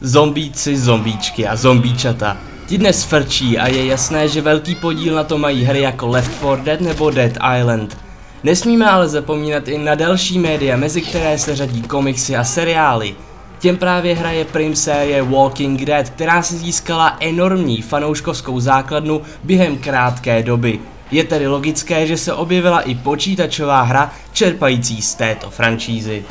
Zombíci, zombíčky a zombíčata. Ti dnes frčí a je jasné, že velký podíl na to mají hry jako Left 4 Dead nebo Dead Island. Nesmíme ale zapomínat i na další média, mezi které se řadí komiksy a seriály. Těm právě hraje prim série Walking Dead, která si získala enormní fanouškovskou základnu během krátké doby. Je tedy logické, že se objevila i počítačová hra čerpající z této franšízy.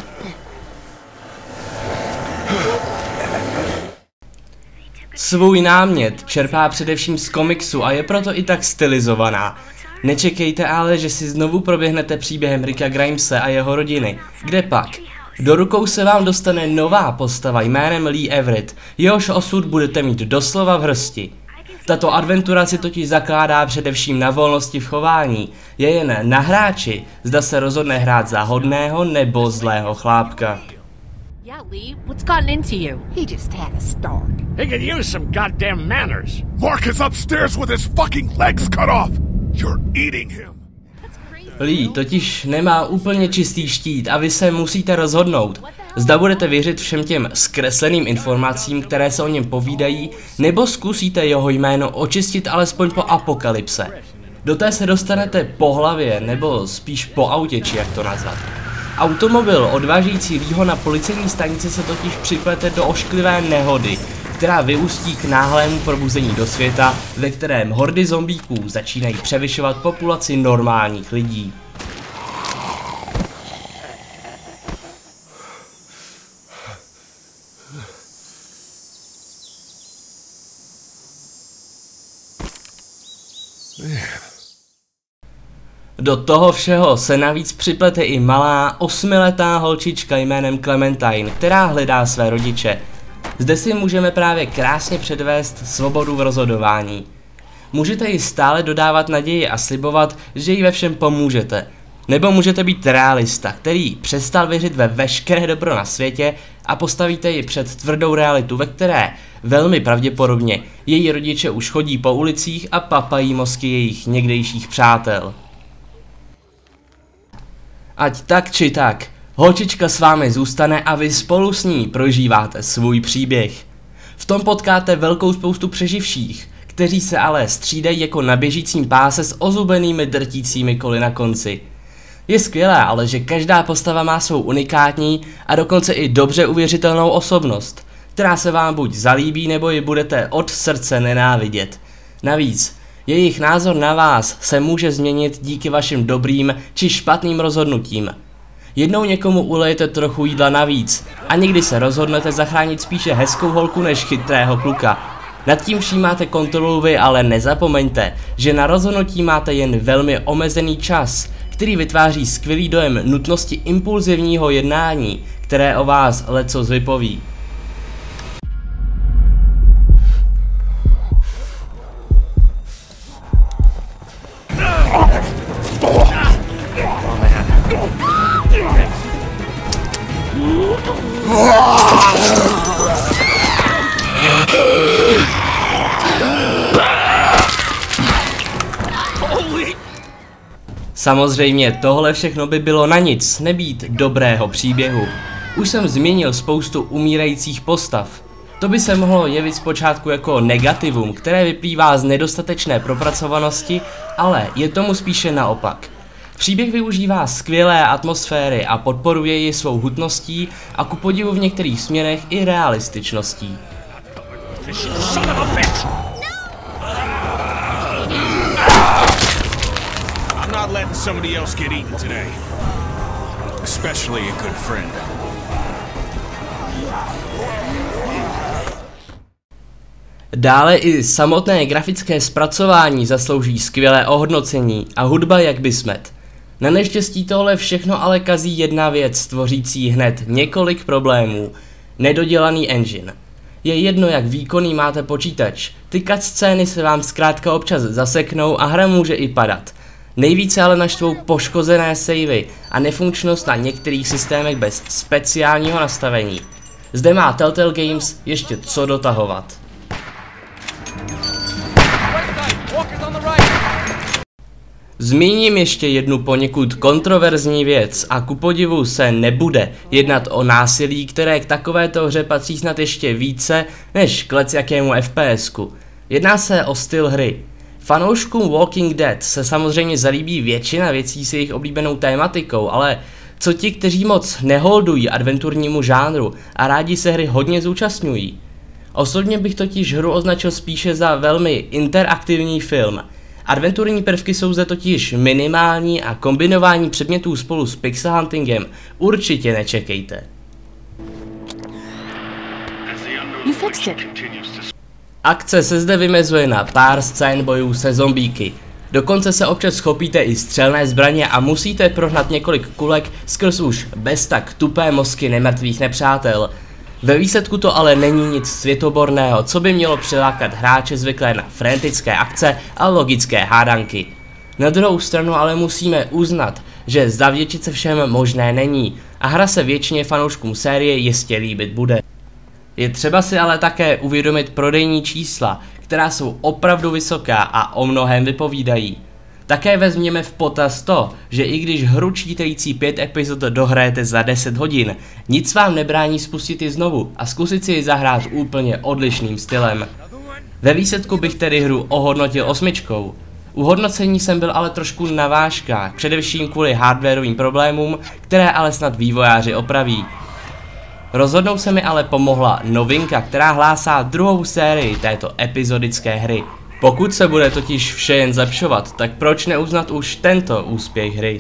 Svůj námět čerpá především z komiksu a je proto i tak stylizovaná. Nečekejte ale, že si znovu proběhnete příběhem Ricka Grimese a jeho rodiny. Kde pak? Do rukou se vám dostane nová postava jménem Lee Everett, jehož osud budete mít doslova v hrsti. Tato adventura si totiž zakládá především na volnosti v chování. Je jen na hráči, zda se rozhodne hrát za hodného nebo zlého chlápka. Yeah, Lee, what's gotten into you? He just had a start. He could use some goddamn manners. Mark is upstairs with his fucking legs cut off. You're eating him. Lee totiž nemá úplně čistý štít a vy se musíte rozhodnout. Zda budete věřit všem těm zkresleným informacím, které se o něm povídají, nebo zkusíte jeho jméno očistit alespoň po apokalypse. Do té se dostanete po hlavě, nebo spíš po autě, či jak to nazvat. Automobil odvážející Leeho na policejní stanici se totiž připlete do ošklivé nehody, která vyústí k náhlému probuzení do světa, ve kterém hordy zombíků začínají převyšovat populaci normálních lidí. Do toho všeho se navíc připlete i malá osmiletá holčička jménem Clementine, která hledá své rodiče. Zde si můžeme právě krásně předvést svobodu v rozhodování. Můžete ji stále dodávat naději a slibovat, že jí ve všem pomůžete. Nebo můžete být realista, který přestal věřit ve veškeré dobro na světě a postavíte ji před tvrdou realitu, ve které velmi pravděpodobně její rodiče už chodí po ulicích a papají mozky jejich někdejších přátel. Ať tak či tak, holčička s vámi zůstane a vy spolu s ní prožíváte svůj příběh. V tom potkáte velkou spoustu přeživších, kteří se ale střídají jako na běžícím páse s ozubenými drtícími koly na konci. Je skvělé, ale že každá postava má svou unikátní a dokonce i dobře uvěřitelnou osobnost, která se vám buď zalíbí nebo ji budete od srdce nenávidět. Navíc, jejich názor na vás se může změnit díky vašim dobrým či špatným rozhodnutím. Jednou někomu ulejete trochu jídla navíc a někdy se rozhodnete zachránit spíše hezkou holku než chytrého kluka. Nad tím vším máte kontrolu vy, ale nezapomeňte, že na rozhodnutí máte jen velmi omezený čas, který vytváří skvělý dojem nutnosti impulzivního jednání, které o vás leco vypoví. Samozřejmě tohle všechno by bylo na nic, nebýt dobrého příběhu. Už jsem změnil spoustu umírajících postav. To by se mohlo jevit zpočátku jako negativum, které vyplývá z nedostatečné propracovanosti, ale je tomu spíše naopak. Příběh využívá skvělé atmosféry a podporuje ji svou hutností a ku podivu v některých směrech i realističností. Dále i samotné grafické zpracování zaslouží skvělé ohodnocení a hudba jak by smet. Na neštěstí tohle všechno ale kazí jedna věc, tvořící hned několik problémů. Nedodělaný engine. Je jedno, jak výkonný máte počítač, ty cutscény se vám zkrátka občas zaseknou a hra může i padat. Nejvíce ale naštvou poškozené savey a nefunkčnost na některých systémech bez speciálního nastavení. Zde má Telltale Games ještě co dotahovat. Zmíním ještě jednu poněkud kontroverzní věc a ku podivu se nebude jednat o násilí, které k takovéto hře patří snad ještě více než k jakému FPSku. Jedná se o styl hry. Fanouškům Walking Dead se samozřejmě zalíbí většina věcí s jejich oblíbenou tématikou, ale co ti, kteří moc neholdují adventurnímu žánru a rádi se hry hodně zúčastňují? Osobně bych totiž hru označil spíše za velmi interaktivní film. Adventurní prvky jsou zde totiž minimální a kombinování předmětů spolu s pixel huntingem určitě nečekejte. Akce se zde vymezuje na pár scén bojů se zombíky. Dokonce se občas schopíte i střelné zbraně a musíte prohnat několik kulek skrz už bez tak tupé mozky nemrtvých nepřátel. Ve výsledku to ale není nic světoborného, co by mělo přilákat hráče zvyklé na frantické akce a logické hádanky. Na druhou stranu ale musíme uznat, že zavděčit se všem možné není a hra se většině fanouškům série jistě líbit bude. Je třeba si ale také uvědomit prodejní čísla, která jsou opravdu vysoká a o mnohem vypovídají. Také vezměme v potaz to, že i když hru čítající 5 epizod dohrajete za 10 hodin, nic vám nebrání spustit ji znovu a zkusit si ji zahrát úplně odlišným stylem. Ve výsledku bych tedy hru ohodnotil osmičkou. U hodnocení jsem byl ale trošku na vážkách, především kvůli hardwareovým problémům, které ale snad vývojáři opraví. Rozhodnou se mi ale pomohla novinka, která hlásá druhou sérii této epizodické hry. Pokud se bude totiž vše jen zlepšovat, tak proč neuznat už tento úspěch hry?